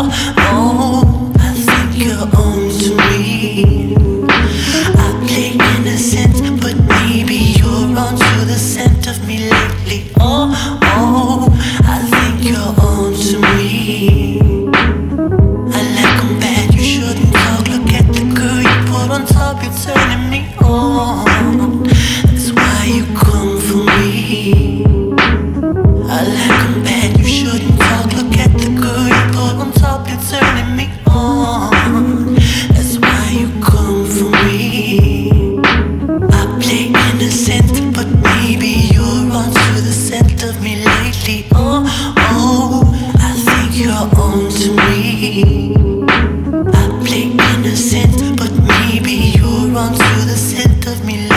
Oh, I think you're on to me. I play innocent, but maybe you're the scent of me lately. Oh, oh, I think you're me. I like bad, you shouldn't talk. Look at the girl you put on top, you're turning me on. Lately. Oh, oh, I think you're on to me. I play innocent, but maybe you're on to the scent of me